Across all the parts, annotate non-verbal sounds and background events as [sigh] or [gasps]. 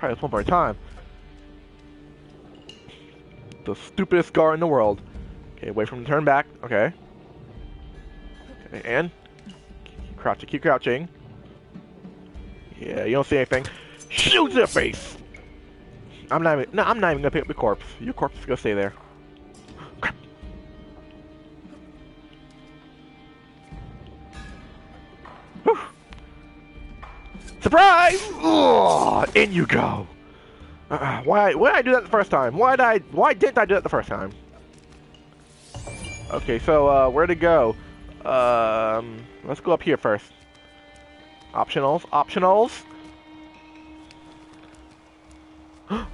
Try this one more time. The stupidest guard in the world. Okay, for him to turn back. Okay. Okay, and keep crouching, keep crouching. Yeah, you don't see anything. Shoot their face! I'm not even, no, I'm not even gonna pick up the corpse. Your corpse is gonna stay there. Surprise! Ugh, in you go. Uh, why? Why did I do that the first time? Why did I? Why didn't I do that the first time? Okay, so uh, where to go? Um, let's go up here first. Optionals, optionals. Oh.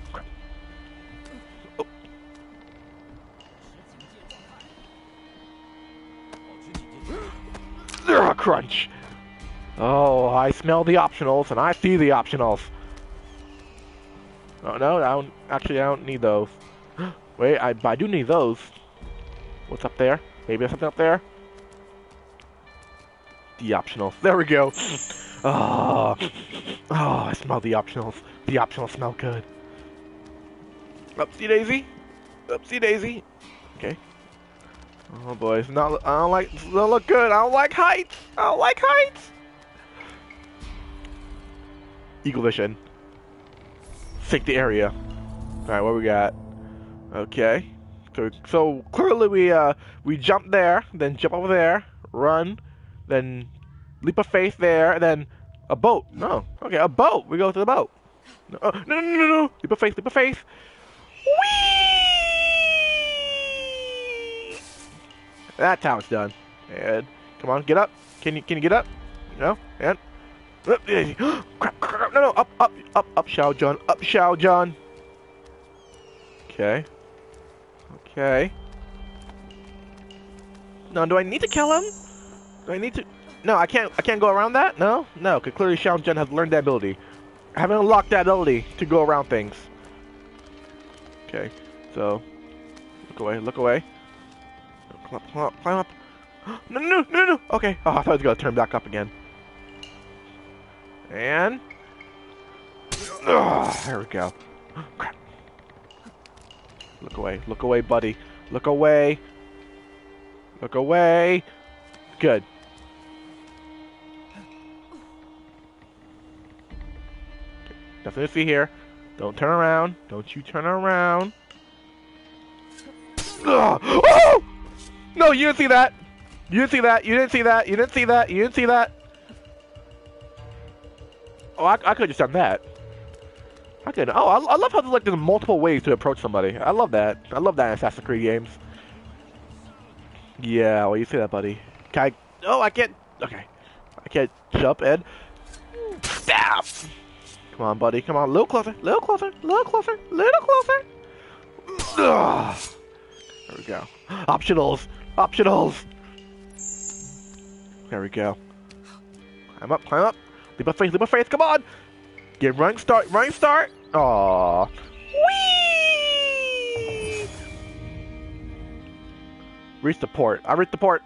[gasps] Ugh, crunch. Oh, I smell the optionals and I see the optionals. Oh no, I don't. Actually, I don't need those. [gasps] Wait, I, I do need those. What's up there? Maybe there's something up there. The optionals. There we go. Oh, [laughs] oh, I smell the optionals. The optionals smell good. Upsy daisy. Upsy daisy. Okay. Oh boy, it's not. I don't like. It don't look good. I don't like heights. I don't like heights. Eagle vision. Take the area. All right, what we got? Okay. So, so clearly we uh we jump there, then jump over there, run, then leap of faith there, and then a boat. No, okay, a boat. We go to the boat. No, oh, no, no, no, no. Leap of faith, leap of faith. Whee! That's how done. And come on, get up. Can you can you get up? No, and [gasps] crap, crap, no, no, up, up, up, up, Shao Jun, up, Shao Jun. Okay. Okay. Now, do I need to kill him? Do I need to? No, I can't. I can't go around that. No, no. Because clearly Shao Jun has learned that ability. I haven't unlocked that ability to go around things. Okay, so look away, look away. Climb up, climb up, climb up. [gasps] No, no, no, no, no. Okay. Oh, I thought I was gonna turn back up again. And Ugh, there we go. Crap. Look away. Look away, buddy. Look away. Look away. Good. Nothing see here. Don't turn around. Don't you turn around. Ugh. Oh! No, you didn't see that. You didn't see that. You didn't see that. You didn't see that. You didn't see that. Oh, I, I could have just done that. I could. Oh, I, I love how there's like there's multiple ways to approach somebody. I love that. I love that in Assassin's Creed games. Yeah, well, you see that, buddy. Can I? Oh, I can't. Okay, I can't jump and stab. Come on, buddy. Come on, a little closer, a little closer, a little closer, a little closer. There we go. Optionals, optionals. There we go. Climb up, climb up. Leap of faith, leap of faith. Come on. Get running start, running start. Aww. Whee! Reach the port. I reached the port.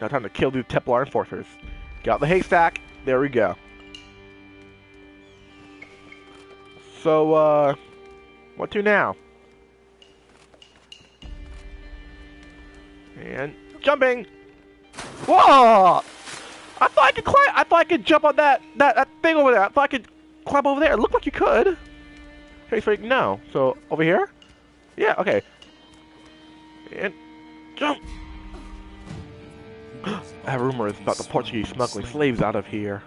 Now time to kill these Templar enforcers. Got the haystack. There we go. So, uh, what to now? And jumping. Whoa! I thought I could climb. I thought I could jump on that that, that thing over there. I thought I could climb over there. It looked like you could. Face freak, no. So over here? Yeah. Okay. And jump. [gasps] I have rumors about the Portuguese smuggling slaves out of here.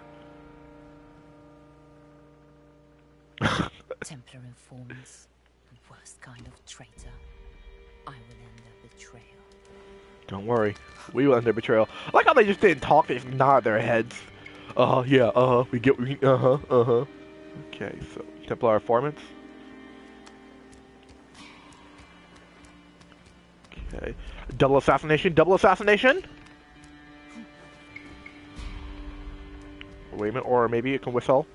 [laughs] Templar informants, the worst kind of traitor. I will end their betrayal. Don't worry, we will end their betrayal. I like how they just didn't talk; they just nod their heads. Uh huh. Yeah. Uh huh. We get. Uh huh. Uh huh. Okay, so Templar Informants. Okay. Double assassination, double assassination? Wait a minute, or maybe it can whistle.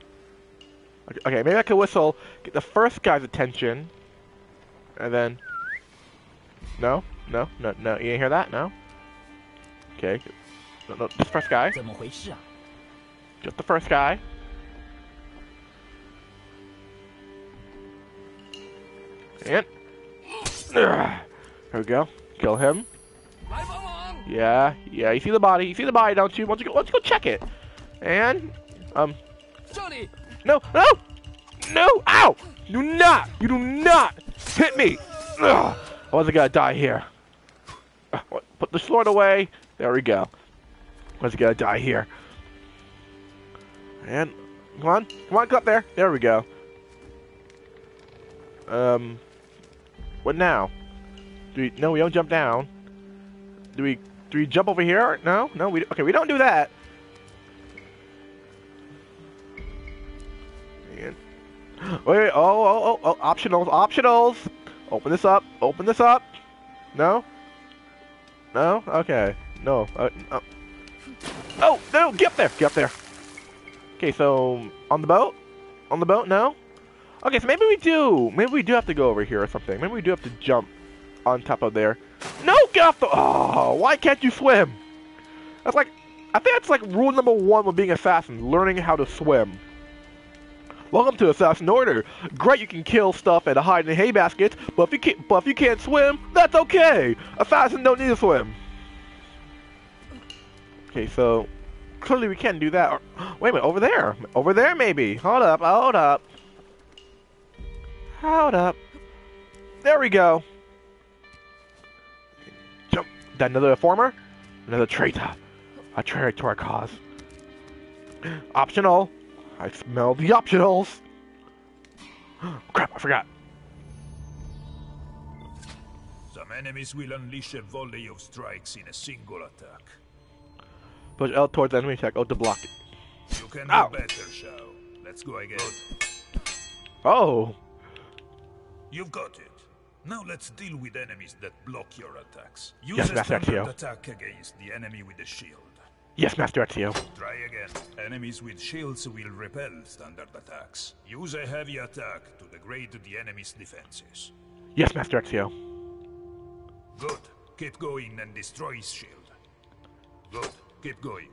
Okay, maybe I can whistle, get the first guy's attention, and then... No? No? No, no, you didn't hear that? No? Okay. No, no, just first guy. Just the first guy. And there we go. Kill him. Yeah, yeah. You see the body. You see the body, don't you? Don't go? Don't go check it? And um. Johnny! No, no, no! Ow! Do not! You do not hit me! Ugh. I wasn't gonna die here. Put the sword away. There we go. Wasn't gonna die here. And come on, come on, go up there. There we go. Um, what now? Do we? No, we don't jump down. Do we? Do we jump over here? No, no. We okay. We don't do that. And wait, wait, oh, oh, oh, oh, optionals, optionals. Open this up. Open this up. No. No. Okay. No. Uh, no. Oh no! Get up there. Get up there. Okay, so on the boat. On the boat. No. Okay, so maybe we do. Maybe we do have to go over here or something. Maybe we do have to jump on top of there. No, get off the. Oh, why can't you swim? That's like, I think that's like rule number one with being assassin: learning how to swim. Welcome to Assassin Order. Great, you can kill stuff and hide in hay baskets, but if you can't, but if you can't swim, that's okay. Assassin don't need to swim. Okay, so clearly we can't do that. Or, wait a minute, over there, over there maybe. Hold up, hold up, hold up. There we go. Jump. Another former, another traitor, a traitor to our cause. Optional. I smell the optionals. [gasps] Crap, I forgot. Some enemies will unleash a volley of strikes in a single attack. Push L towards enemy attack. O to block it. You can Ow. do better, Shao. Let's go again. Oh, You've got it. Now let's deal with enemies that block your attacks. Use Yes, a Master Ezio. attack against the enemy with a shield. yes, Master Ezio. Try again. Enemies with shields will repel standard attacks. Use a heavy attack to degrade the enemy's defenses. Yes, Master Ezio. Good. Keep going and destroy his shield. Good. Keep going.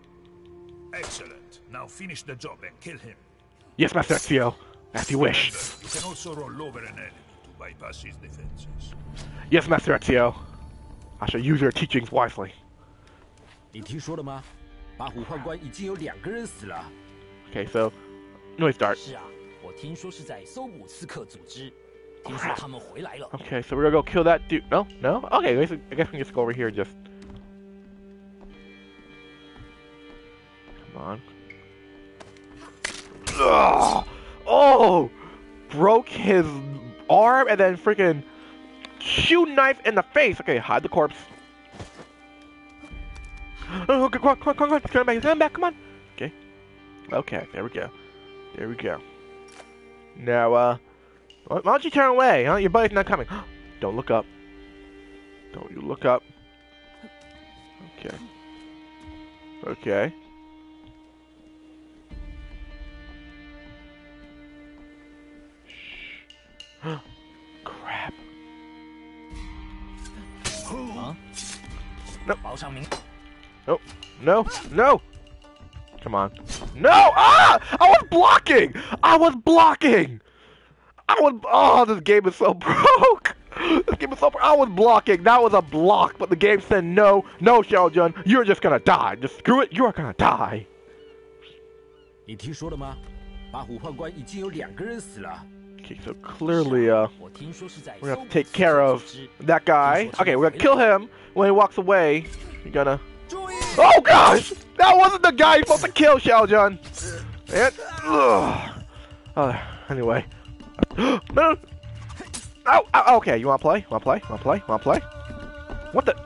Excellent. Now finish the job and kill him. Yes, Master Ezio. As you wish. Remember, you can also roll over an enemy bypass his defenses. Yes, Master Ezio. I shall use your teachings wisely. 你听说了吗？八虎宦官已经有两个人死了。 Okay, so no start. 是啊，我听说是在搜捕刺客组织，听说他们回来了。 Okay, so we're gonna go kill that dude. No, no. Okay, I guess, I guess we can just go over here and just. Come on. Ugh! Oh, broke his arm and then freaking shoot knife in the face. Okay, hide the corpse. Oh, come on, come on, come on, come back, come back, come on. Okay, okay, there we go, there we go. Now, uh. Why why don't you turn away? Huh? Your buddy's not coming. [gasps] Don't look up. Don't you look up. Okay. Okay. Crap. Huh? Nope. Nope. No. No. Come on. No! Ah! I was blocking! I was blocking! I was. Oh, this game is so [laughs] broke! This game is so broke. I was blocking. That was a block, but the game said no. No, Shao Jun. You're just gonna die. Just screw it. You're gonna die. 你听说了吗？八虎宦官已经有两个人死了。Okay, so clearly, uh, we're gonna take care of that guy. Okay, we're gonna kill him when he walks away. You're gonna. Oh gosh! That wasn't the guy you're supposed to kill, Shao Jun! And. Uh, anyway. [gasps] no! Oh, okay, you wanna play? Wanna play? Wanna play? Wanna play? What the?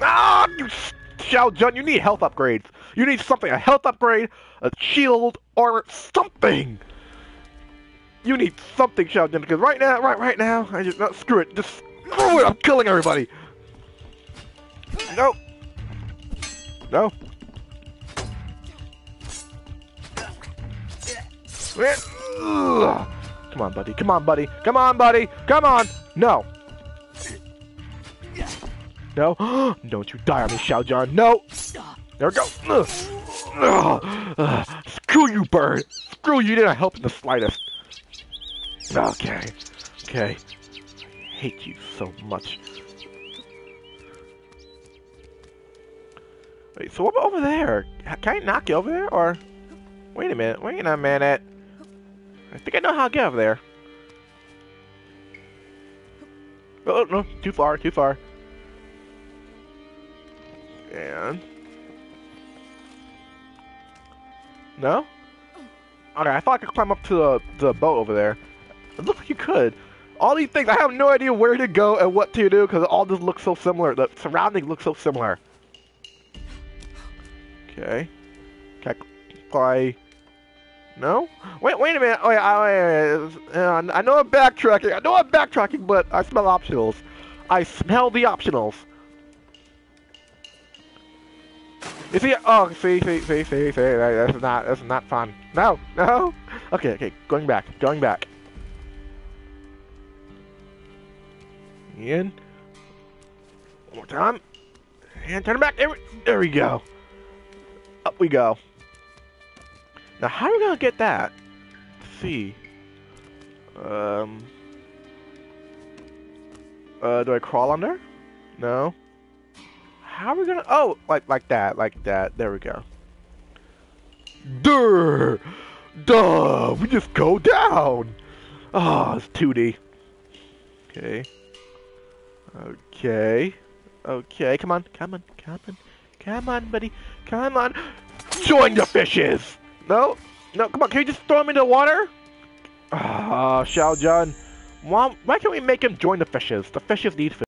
Ah! you, you Shao Jun, you need health upgrades! You need something, a health upgrade, a shield, or something! You need something, Shao Jun, because right now, right, right now, I just, no, screw it, just screw it, I'm killing everybody! No! No. Come on, buddy. Come on, buddy. Come on, buddy. Come on. No. No. [gasps] Don't you die on me, Shao Jun. No. There we go. Screw you, bird. Screw you. You didn't help in the slightest. Okay. Okay. I hate you so much. Wait, so what about over there? Can I knock you over there, or... Wait a minute, wait a minute. I think I know how to get over there. Oh, no, too far, too far. And... No? Okay, I thought I could climb up to the, the boat over there. It looks like you could. All these things, I have no idea where to go and what to do because all this looks so similar. The surroundings look so similar. Okay. Can I? No? Wait, wait a minute. Wait, I, wait, wait, uh, I know I'm backtracking. I know I'm backtracking, but I smell optionals. I smell the optionals. You see? Oh, see, see, see, see, see. That's not, that's not fun. No, no. Okay, okay. Going back, going back. In. One more time. And turn it back. There we, there we go. Up we go. Now, how are we gonna get that? Let's see. Um. Uh, do I crawl under? No. How are we gonna? Oh, like like that, like that. There we go. Duh, duh. We just go down. Oh, it's 2D. Okay. Okay. Okay. Come on, come on, come on, come on, buddy. Come on. Join the fishes. No, no. Come on. Can you just throw him into the water? Ah, Shao Jun. Why, why can't we make him join the fishes? The fishes need food.